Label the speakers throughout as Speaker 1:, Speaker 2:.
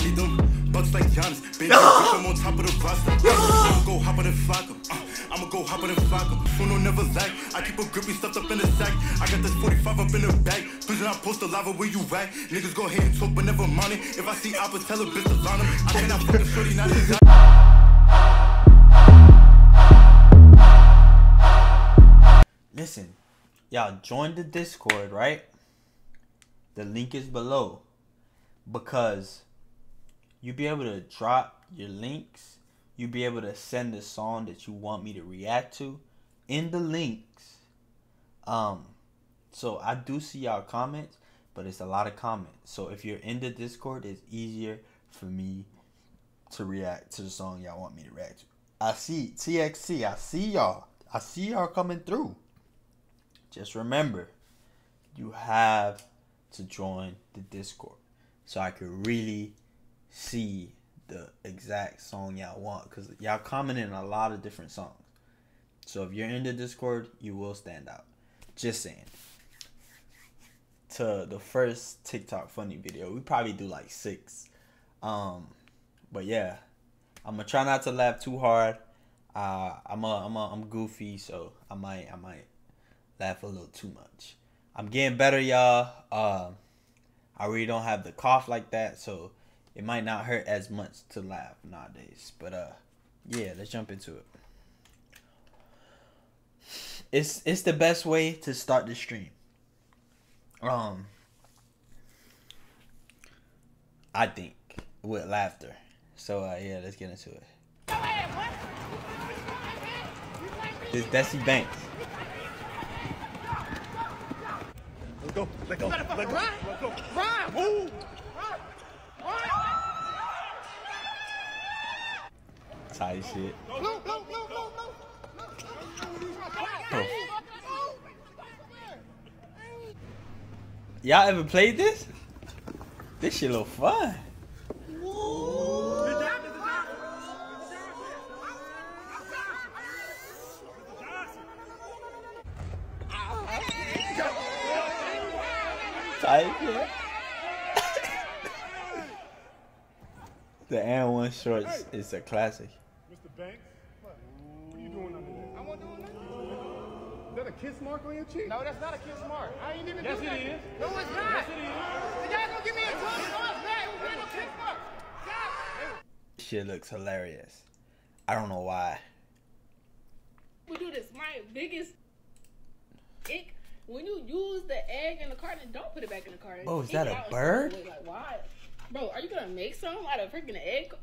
Speaker 1: I need them bucks like Giannis. Baby, bitch, I'm on top of the roster. I'ma go hop on and flock 'em. Uh, I'ma go hop on and flock 'em. Funo never lack. I keep a grippy stuffed up in the sack. I got this 45 up in the bag. Please not post the lava where you at. Niggas go ahead and talk, but never mind it. If I see oppas, tell a bitch to line 'em. I cannot fuck a shorty, not desire.
Speaker 2: Listen, y'all join the Discord, right? The link is below. Because you be able to drop your links. You be able to send the song that you want me to react to in the links. Um, so I do see y'all comments, but it's a lot of comments. So if you're in the Discord, it's easier for me to react to the song y'all want me to react to. I see TXC. I see y'all. I see y'all coming through. Just remember, you have to join the Discord so I can really see the exact song y'all want because y'all commenting a lot of different songs. So if you're in the Discord, you will stand out. Just saying. To the first TikTok funny video, we probably do like six. Um, but yeah, I'm gonna try not to laugh too hard. Uh, I'm a, I'm a, I'm goofy, so I might I might laugh a little too much. I'm getting better, y'all. Uh, I really don't have the cough like that, so it might not hurt as much to laugh nowadays. But uh, yeah, let's jump into it. It's it's the best way to start the stream. Um, I think with laughter. So uh, yeah, let's get into it. This Desi Banks.
Speaker 1: Let's go. Let go. Let go. Let go. Run. Move.
Speaker 2: Shit. Y'all ever played this? This shit look fun. The and one shorts is a classic.
Speaker 3: Mr. Banks, what? What are you doing under there? I wasn't doing nothing. Is that a kiss mark on your cheek?
Speaker 4: No, that's not a kiss mark. I ain't even
Speaker 3: Yes,
Speaker 4: do
Speaker 3: it
Speaker 4: that.
Speaker 3: is.
Speaker 4: No, it's not.
Speaker 3: Yes, it is.
Speaker 4: Y'all gonna give me a tongue? No, it's not. It was no kiss mark. God.
Speaker 2: Shit looks hilarious. I don't know why.
Speaker 5: we do this. My biggest ick when you use the egg in the carton, don't put it back in the carton.
Speaker 2: Oh, is that a bird?
Speaker 5: throw it away. Like why, bro? Are you gonna make some out of freaking egg?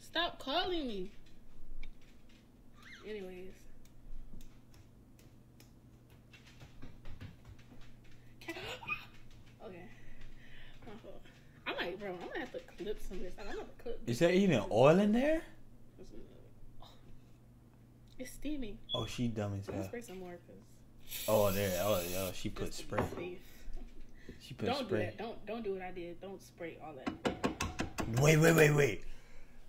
Speaker 5: Stop calling me. Anyways. Okay. My fault. I'm like, bro, I'm gonna have to clip some of this. I'm gonna have to clip.
Speaker 2: Is there even oil in there?
Speaker 5: It's steaming.
Speaker 2: Oh, she dumb as hell.
Speaker 5: spray some more because
Speaker 2: Oh, there. Oh, yo, she put spray.
Speaker 5: safe.
Speaker 2: She put
Speaker 5: Don't do
Speaker 2: spray.
Speaker 5: that. Don't don't do what I did. Don't spray all that.
Speaker 2: Wait, wait, wait, wait.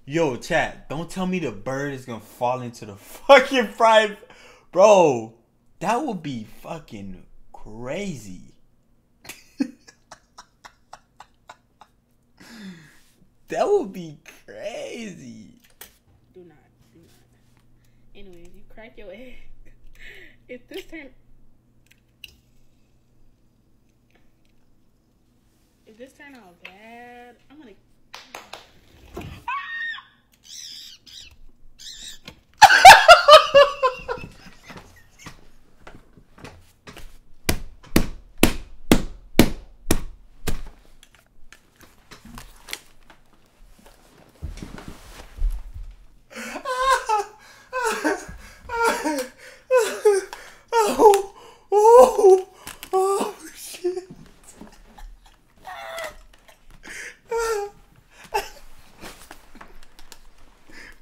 Speaker 2: Yo, chat, don't tell me the bird is gonna fall into the fucking fry. Bro, that would be fucking crazy. That would be crazy.
Speaker 5: Do not. Do not. Anyways, you crack your egg. If this turn, if this turn out bad, I'm gonna.
Speaker 2: oh, oh, oh, shit.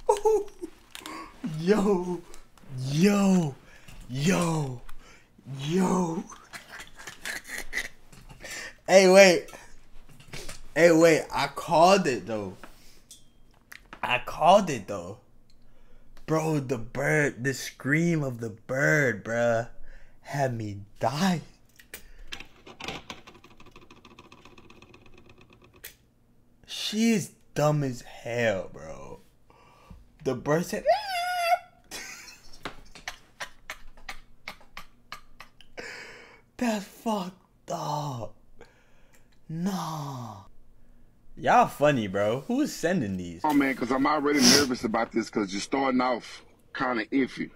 Speaker 2: Oh, yo, yo, yo, yo. Hey, wait. Hey, wait. I called it though. I called it though. Bro, the bird, the scream of the bird, bruh, had me die. She is dumb as hell, bro. The bird said. Ah! That's fucked up. Nah. Y'all funny, bro. Who's sending these?
Speaker 6: Oh man, because I'm already nervous about this because you're starting off kind of iffy.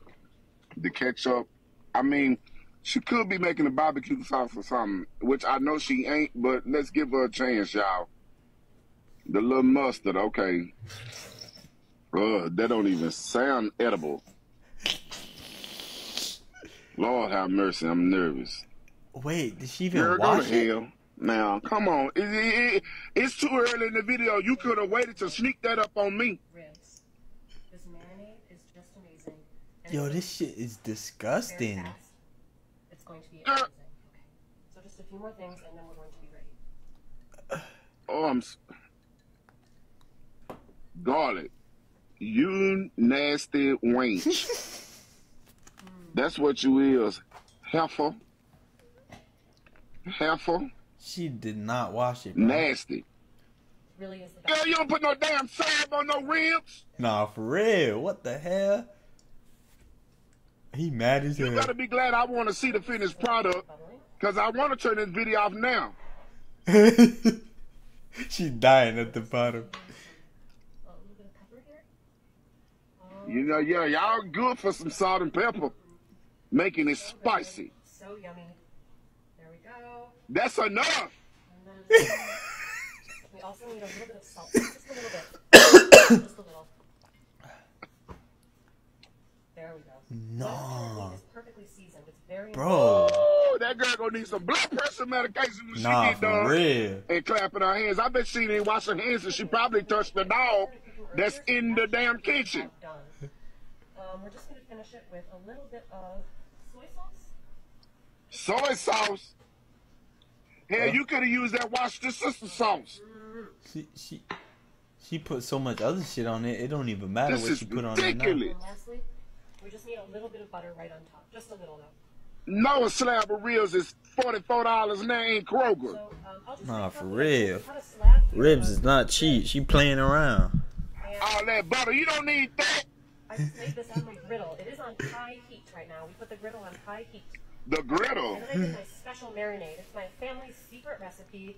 Speaker 6: The ketchup, I mean, she could be making a barbecue sauce or something, which I know she ain't, but let's give her a chance, y'all. The little mustard, okay. Uh, that don't even sound edible. Lord have mercy, I'm nervous.
Speaker 2: Wait, did she even
Speaker 6: Girl, go to
Speaker 2: watch it?
Speaker 6: hell. Now, come on. It, it, it, it's too early in the video. You could have waited to sneak that up on me.
Speaker 7: ribs. This marinade is just amazing. And
Speaker 2: Yo, this shit is disgusting.
Speaker 7: It's going to be
Speaker 6: Uh.
Speaker 7: amazing. Okay. So just a few more things and then we're going to be ready.
Speaker 6: Oh, I'm. s- Garlic. You nasty wench. That's what you is. Heifer. Heifer.
Speaker 2: She did not wash it, bro.
Speaker 6: Nasty.
Speaker 7: Really is the
Speaker 6: Girl, you don't put no damn salve on no ribs.
Speaker 2: Nah, for real. What the hell? He mad as hell.
Speaker 6: You gotta be glad I want to see the finished product. Because I want to turn this video off now.
Speaker 2: she dying at the bottom.
Speaker 7: A little bit of pepper here.
Speaker 6: You know, yeah, y'all good for some salt and pepper. Making it spicy.
Speaker 7: So yummy. There we go.
Speaker 6: That's enough.
Speaker 7: And then we also need a little bit of salt. Just a little bit. Just a little. There we go.
Speaker 2: No.
Speaker 7: It's perfectly seasoned. It's very
Speaker 2: Bro.
Speaker 6: Oh, that girl gonna need some blood pressure medication when
Speaker 2: Nah,
Speaker 6: she get done.
Speaker 2: for real.
Speaker 6: And clapping her hands. I bet she didn't wash her hands and she probably touched the dog that's in the damn kitchen.
Speaker 7: done. Um, we're just going to finish it with a little bit of soy sauce.
Speaker 6: Soy sauce. Hell, you could have used that Washington sister sauce.
Speaker 2: She she she put so much other shit on it. It don't even matter
Speaker 6: This
Speaker 2: what
Speaker 6: is
Speaker 2: she put on it now.
Speaker 6: ridiculous.
Speaker 7: Lastly, we just need a little bit of butter right on top. Just a little though.
Speaker 6: No, a slab of ribs is $44 now in Kroger.
Speaker 7: So, um, I'll just
Speaker 2: Nah, for real.
Speaker 7: cut a
Speaker 2: Ribs is not cheap. She playing around.
Speaker 7: and
Speaker 6: All that butter, you don't need that.
Speaker 7: I just made this on my griddle. It is on high heat right now. We put the griddle on high heat.
Speaker 6: The griddle.
Speaker 7: And then I did my special marinade. It's my family's secret recipe.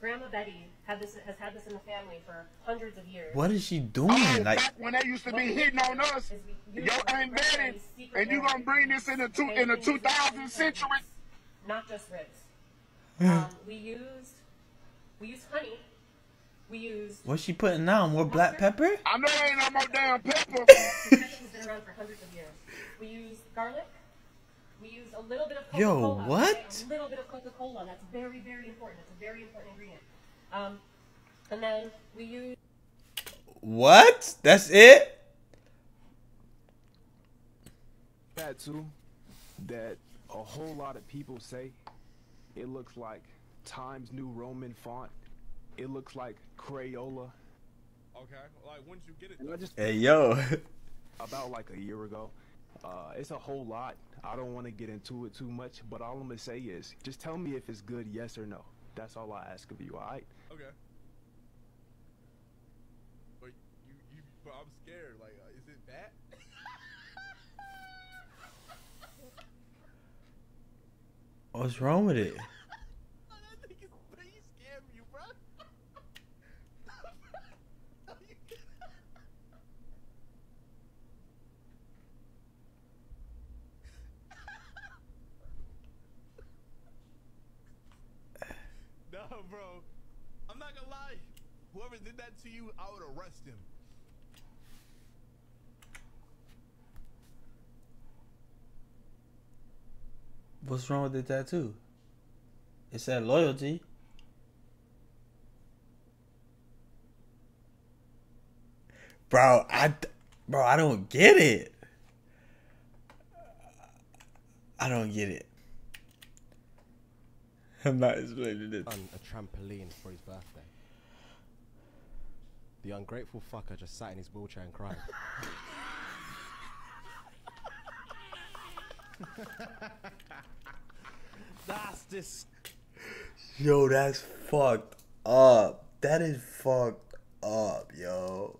Speaker 7: Grandma Betty had this has had this in the family for hundreds of years.
Speaker 2: What is she doing?
Speaker 6: Oh,
Speaker 2: Like
Speaker 6: back when they used to be hitting on us,
Speaker 7: Is we use
Speaker 6: yo
Speaker 7: my
Speaker 6: ain't betting,
Speaker 7: family's secret
Speaker 6: and you gonna bring this in the two in the
Speaker 7: And
Speaker 6: 2000 century?
Speaker 7: Not just ribs. Um, we used we used honey. We used
Speaker 2: what's she putting now? More black pepper?
Speaker 6: I know ain't no more damn pepper.
Speaker 7: Ketchup has been around for hundreds of years. We used garlic. We used a little bit of Coca-Cola.
Speaker 2: Yo, what?
Speaker 7: A little bit of Coca-Cola. That's very, very important. It's a very important ingredient. Um, and then we use.
Speaker 2: What? That's it?
Speaker 8: that too that a whole lot of people say it looks like Times New Roman font. It looks like Crayola.
Speaker 3: Okay, like when did you get it?
Speaker 8: I just
Speaker 2: Hey yo.
Speaker 8: about like a year ago. Uh, it's a whole lot. I don't want to get into it too much, but all I'm gonna say is just tell me if it's good, yes or no. That's all I ask of you. All right?
Speaker 3: Okay. But you, you, but I'm scared. Like, uh, is it bad?
Speaker 2: What's wrong with it?
Speaker 3: that nigga, he scared me, bro. no, bro. I'm not gonna lie. Whoever did that to you, I would arrest him.
Speaker 2: What's wrong with the tattoo? It said loyalty. Bro, I bro, I don't get it. I don't get it. I'm not explaining
Speaker 9: on a trampoline for his birthday. The ungrateful fucker just sat in his wheelchair and cried.
Speaker 10: That's this.
Speaker 2: Yo, that's fucked up. That is fucked up, yo.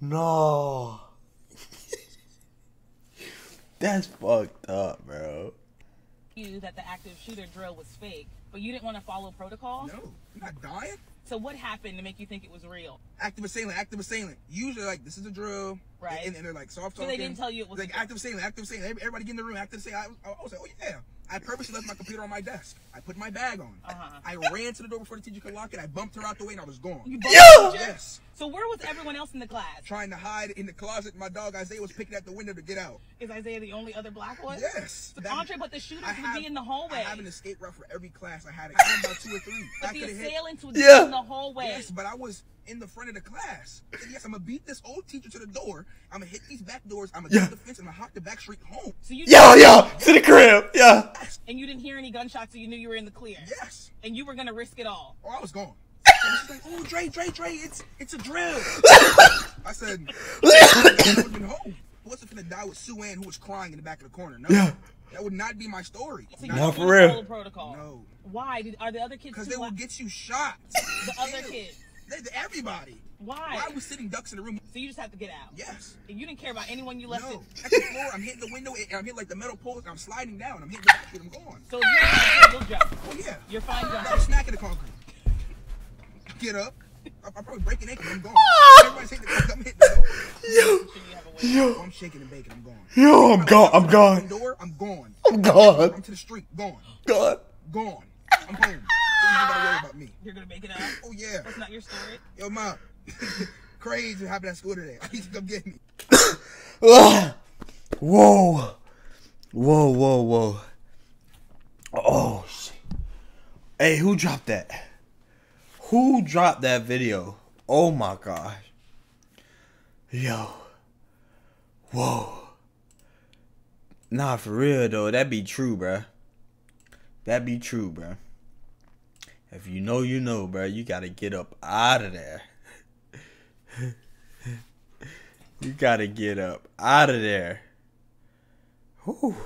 Speaker 2: No. That's fucked up, bro.
Speaker 10: You that the active shooter drill was fake, but you didn't want to follow protocol.
Speaker 11: No, I'm not dying.
Speaker 10: So what happened to make you think it was real?
Speaker 11: Active assailant, active assailant. Usually, like this is a drill,
Speaker 10: Right.
Speaker 11: And, and they're like soft talking.
Speaker 10: So they didn't tell you it was
Speaker 11: like active assailant, active assailant. Everybody get in the room, active assailant. I, I was like, oh yeah. I purposely left my computer on my desk. I put my bag on.
Speaker 10: Uh-huh.
Speaker 11: I ran to the door before the teacher could lock it. I bumped her out the way and I was gone.
Speaker 10: You bumped the?
Speaker 11: Yes.
Speaker 10: So where was everyone else in the class?
Speaker 11: Trying to hide in the closet. My dog Isaiah was picking at the window to get out.
Speaker 10: Is Isaiah the only other black one?
Speaker 11: Yes.
Speaker 10: So
Speaker 11: That-
Speaker 10: Andre, but the shooters
Speaker 11: I
Speaker 10: would be in the hallway.
Speaker 11: I have an escape route for every class. I had it. I about two or three.
Speaker 10: But
Speaker 11: I
Speaker 10: the
Speaker 11: could've hit-
Speaker 10: assailants would
Speaker 2: Yeah.
Speaker 10: be in the hallway.
Speaker 11: Yes, but I was in the front of the class. I said, yes, I'm gonna beat this old teacher to the door. I'm gonna hit these back doors. I'm gonna
Speaker 2: Yeah.
Speaker 11: jump the fence and I'm gonna hop the back street home.
Speaker 10: So you
Speaker 2: Yo, yo, to the crib. Yeah.
Speaker 10: and you didn't hear any gunshots, so you knew you were in the clear.
Speaker 11: Yes.
Speaker 10: And you were gonna risk it all.
Speaker 11: Oh, I was gone. And she's like, oh, Dre, Dre, Dre, it's it's a drill. I said, I would have been home. I wasn't finna die with Sue Ann, who was crying in the back of the corner. No,
Speaker 2: Yeah.
Speaker 11: that would not be my story.
Speaker 10: So
Speaker 2: Not
Speaker 10: don't
Speaker 2: for real.
Speaker 10: Protocol.
Speaker 11: No,
Speaker 10: Why? Did, are the other kids
Speaker 11: because they will get you shot.
Speaker 10: The other kids.
Speaker 11: They, they- everybody.
Speaker 10: Why?
Speaker 11: Why was sitting ducks in the room.
Speaker 10: So you just have to get out.
Speaker 11: Yes.
Speaker 10: And you didn't care about anyone you left.
Speaker 11: No, at the floor, I'm hitting the window, I'm hitting like the metal poles, I'm sliding down. I'm hitting the back, and I'm going.
Speaker 10: So if you're you'll jump.
Speaker 11: Oh yeah,
Speaker 10: You're fine
Speaker 11: I'm
Speaker 10: jumping.
Speaker 11: smacking the concrete. Get up. I'm, I'm probably breaking ankles. I'm going. Everybody's hitting the I'm hitting the door.
Speaker 2: Yo,
Speaker 11: Oh,
Speaker 2: yo,
Speaker 11: I'm shaking and baking. I'm going.
Speaker 2: yo, I'm gone. I'm gone.
Speaker 11: Door, I'm gone.
Speaker 2: I'm gone.
Speaker 11: I'm to the street. Gone.
Speaker 2: Gone.
Speaker 11: Gone. I'm home.
Speaker 10: You're gonna make it out.
Speaker 11: Oh yeah.
Speaker 10: That's not your story.
Speaker 11: Yo, mom. Crazy what happened at school today. I need to come get me.
Speaker 2: Whoa. Whoa, whoa, whoa. Oh, shit. Hey, who dropped that? Who dropped that video? Oh my gosh. Yo. Whoa. Nah, for real though, that be true, bruh. That be true, bruh. If you know, you know, bruh. You gotta get up out of there. you gotta get up out of there. Whew.